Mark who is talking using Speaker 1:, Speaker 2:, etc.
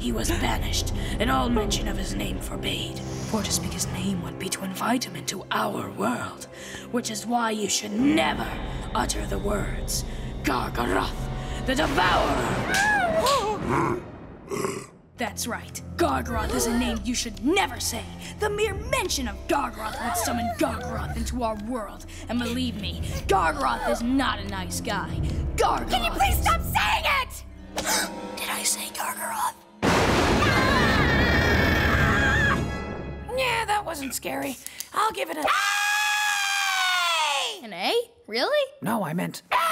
Speaker 1: he was banished, and all mention of his name forbade. For to speak his name would be to invite him into our world, which is why you should never utter the words Gargaroth, the Devourer. That's right. Gargaroth is a name you should never say. The mere mention of Gargaroth would summon Gargaroth into our world. And believe me, Gargaroth is not a nice guy. Gargaroth.
Speaker 2: Can you please stop saying it?
Speaker 3: Yeah, that wasn't scary. I'll give it a.
Speaker 2: An A? Really?
Speaker 3: No, I meant. Ah!